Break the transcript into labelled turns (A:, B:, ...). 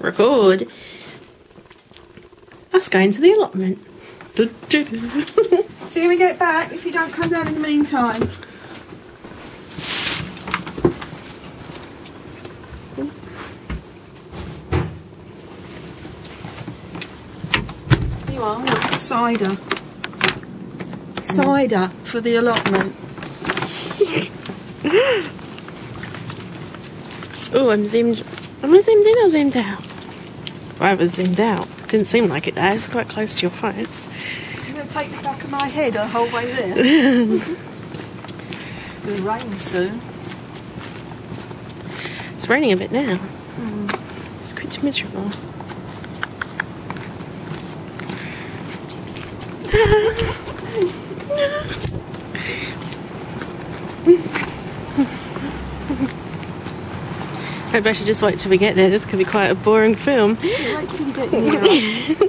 A: Record. Let's go into the allotment.
B: See when we get back if you don't come down in the meantime. You are, look, cider. Cider for the allotment.
A: oh, I'm zoomed. Am I zoomed in or zoomed out? I was zoomed out. Didn't seem like it there. It's quite close to your face.
B: You're going to take the back of my head the whole way there. It'll rain soon.
A: It's raining a bit now. Hmm. It's quite miserable. Maybe I should just wait till we get there. This could be quite a boring film.
B: Wait till you get.